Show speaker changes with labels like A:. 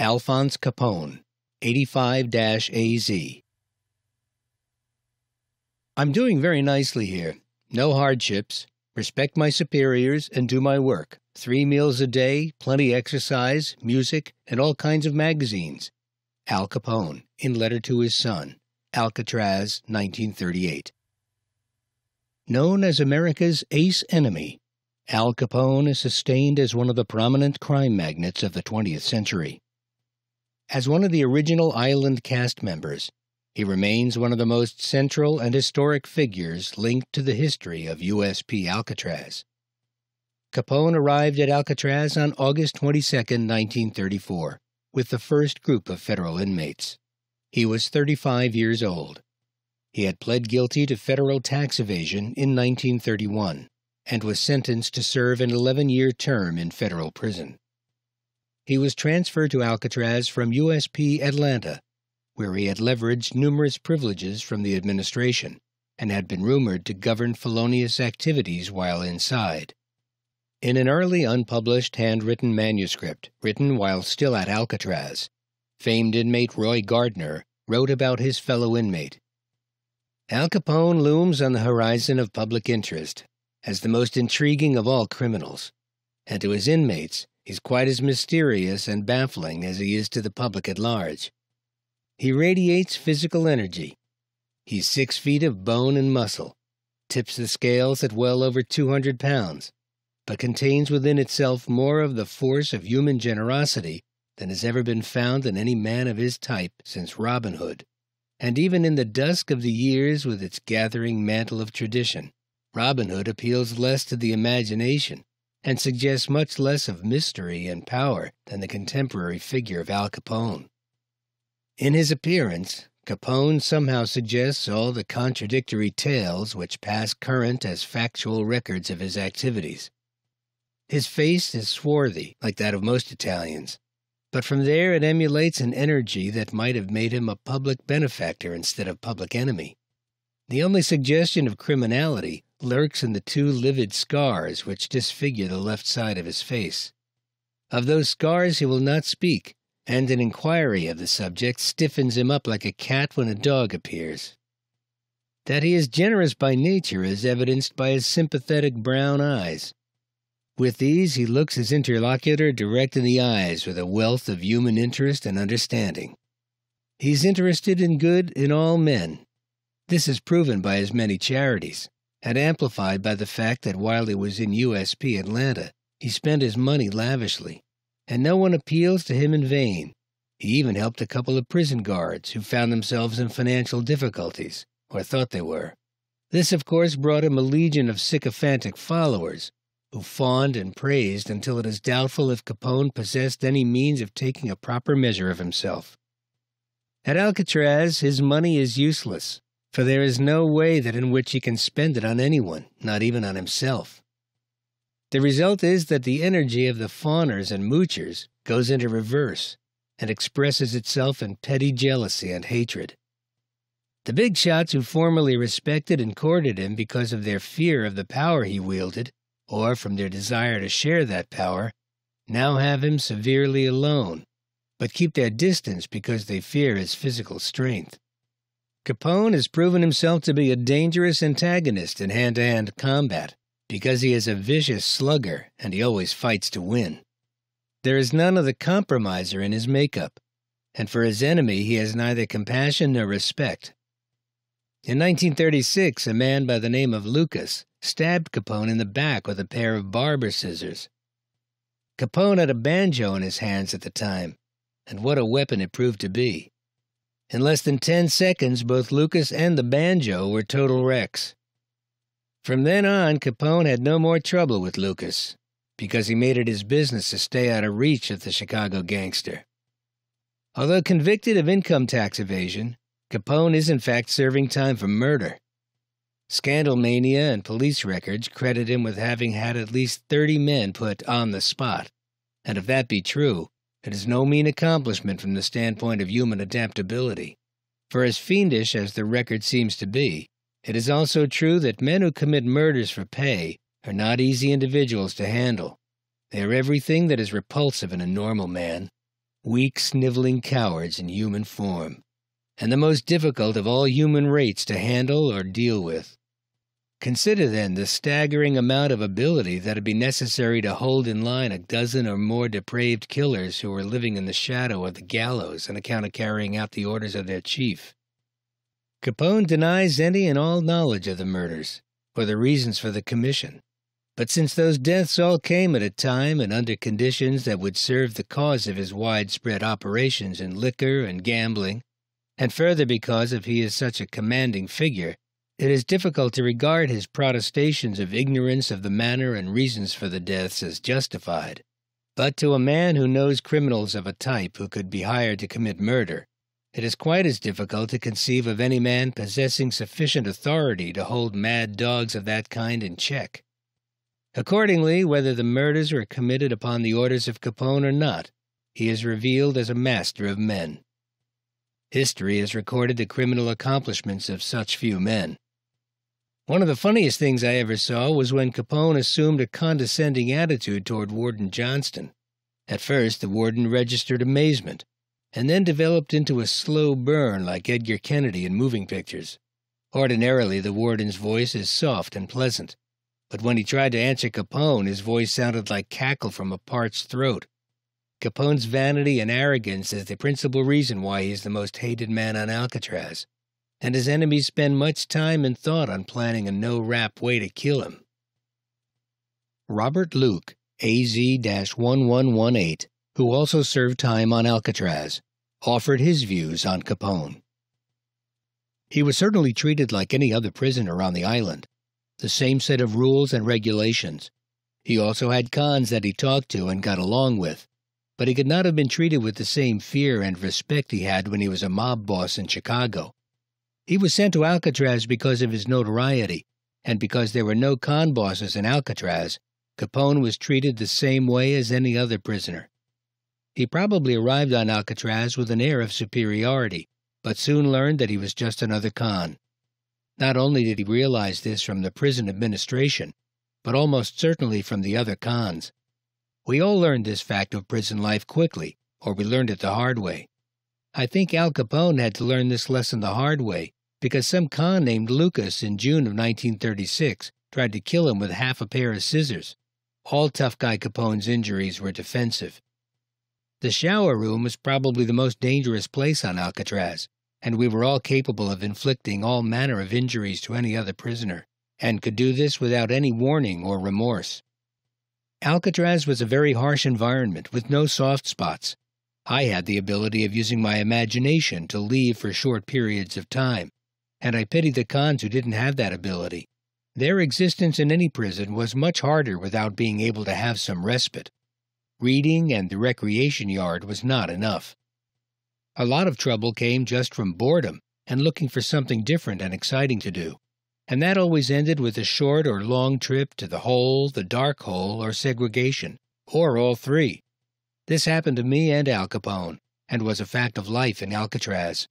A: Alphonse Capone, 85 AZ. I'm doing very nicely here. No hardships. Respect my superiors and do my work. Three meals a day, plenty exercise, music, and all kinds of magazines. Al Capone, in letter to his son, Alcatraz, 1938. Known as America's ace enemy, Al Capone is sustained as one of the prominent crime magnates of the 20th century. As one of the original island cast members, he remains one of the most central and historic figures linked to the history of USP Alcatraz. Capone arrived at Alcatraz on August 22, 1934, with the first group of federal inmates. He was 35 years old. He had pled guilty to federal tax evasion in 1931 and was sentenced to serve an 11 year term in federal prison. He was transferred to Alcatraz from USP Atlanta, where he had leveraged numerous privileges from the administration and had been rumored to govern felonious activities while inside. In an early unpublished handwritten manuscript written while still at Alcatraz, famed inmate Roy Gardner wrote about his fellow inmate. Al Capone looms on the horizon of public interest as the most intriguing of all criminals, and to his inmates he's quite as mysterious and baffling as he is to the public at large. He radiates physical energy. He's six feet of bone and muscle, tips the scales at well over 200 pounds, but contains within itself more of the force of human generosity than has ever been found in any man of his type since Robin Hood. And even in the dusk of the years with its gathering mantle of tradition, Robin Hood appeals less to the imagination and suggests much less of mystery and power than the contemporary figure of Al Capone. In his appearance, Capone somehow suggests all the contradictory tales which pass current as factual records of his activities. His face is swarthy, like that of most Italians, but from there it emulates an energy that might have made him a public benefactor instead of public enemy. The only suggestion of criminality lurks in the two livid scars which disfigure the left side of his face. Of those scars he will not speak, and an inquiry of the subject stiffens him up like a cat when a dog appears. That he is generous by nature is evidenced by his sympathetic brown eyes, with these, he looks his interlocutor direct in the eyes with a wealth of human interest and understanding. He's interested in good in all men. This is proven by his many charities, and amplified by the fact that while he was in USP Atlanta, he spent his money lavishly, and no one appeals to him in vain. He even helped a couple of prison guards who found themselves in financial difficulties, or thought they were. This, of course, brought him a legion of sycophantic followers, who fawned and praised until it is doubtful if Capone possessed any means of taking a proper measure of himself. At Alcatraz, his money is useless, for there is no way that in which he can spend it on anyone, not even on himself. The result is that the energy of the fawners and moochers goes into reverse and expresses itself in petty jealousy and hatred. The big shots who formerly respected and courted him because of their fear of the power he wielded or from their desire to share that power, now have him severely alone, but keep their distance because they fear his physical strength. Capone has proven himself to be a dangerous antagonist in hand to hand combat because he is a vicious slugger and he always fights to win. There is none of the compromiser in his makeup, and for his enemy he has neither compassion nor respect. In 1936, a man by the name of Lucas stabbed Capone in the back with a pair of barber scissors. Capone had a banjo in his hands at the time, and what a weapon it proved to be. In less than ten seconds, both Lucas and the banjo were total wrecks. From then on, Capone had no more trouble with Lucas, because he made it his business to stay out of reach of the Chicago gangster. Although convicted of income tax evasion, Capone is in fact serving time for murder. Scandal mania and police records credit him with having had at least 30 men put on the spot. And if that be true, it is no mean accomplishment from the standpoint of human adaptability. For as fiendish as the record seems to be, it is also true that men who commit murders for pay are not easy individuals to handle. They are everything that is repulsive in a normal man. weak, sniveling cowards in human form, and the most difficult of all human rates to handle or deal with. Consider then the staggering amount of ability that would be necessary to hold in line a dozen or more depraved killers who were living in the shadow of the gallows on account of carrying out the orders of their chief. Capone denies any and all knowledge of the murders, or the reasons for the commission. But since those deaths all came at a time and under conditions that would serve the cause of his widespread operations in liquor and gambling, and further because of he is such a commanding figure, it is difficult to regard his protestations of ignorance of the manner and reasons for the deaths as justified. But to a man who knows criminals of a type who could be hired to commit murder, it is quite as difficult to conceive of any man possessing sufficient authority to hold mad dogs of that kind in check. Accordingly, whether the murders were committed upon the orders of Capone or not, he is revealed as a master of men. History has recorded the criminal accomplishments of such few men. One of the funniest things I ever saw was when Capone assumed a condescending attitude toward Warden Johnston. At first, the warden registered amazement, and then developed into a slow burn like Edgar Kennedy in moving pictures. Ordinarily, the warden's voice is soft and pleasant, but when he tried to answer Capone, his voice sounded like cackle from a parched throat. Capone's vanity and arrogance is the principal reason why he is the most hated man on Alcatraz and his enemies spend much time and thought on planning a no rap way to kill him. Robert Luke, AZ 1118, who also served time on Alcatraz, offered his views on Capone. He was certainly treated like any other prisoner on the island, the same set of rules and regulations. He also had cons that he talked to and got along with, but he could not have been treated with the same fear and respect he had when he was a mob boss in Chicago. He was sent to Alcatraz because of his notoriety, and because there were no con bosses in Alcatraz, Capone was treated the same way as any other prisoner. He probably arrived on Alcatraz with an air of superiority, but soon learned that he was just another con. Not only did he realize this from the prison administration, but almost certainly from the other cons. We all learned this fact of prison life quickly, or we learned it the hard way. I think Al Capone had to learn this lesson the hard way because some con named Lucas in June of 1936 tried to kill him with half a pair of scissors. All Tough Guy Capone's injuries were defensive. The shower room was probably the most dangerous place on Alcatraz, and we were all capable of inflicting all manner of injuries to any other prisoner, and could do this without any warning or remorse. Alcatraz was a very harsh environment with no soft spots. I had the ability of using my imagination to leave for short periods of time, and I pity the cons who didn't have that ability. Their existence in any prison was much harder without being able to have some respite. Reading and the recreation yard was not enough. A lot of trouble came just from boredom and looking for something different and exciting to do, and that always ended with a short or long trip to the hole, the dark hole, or segregation, or all three. This happened to me and Al Capone, and was a fact of life in Alcatraz.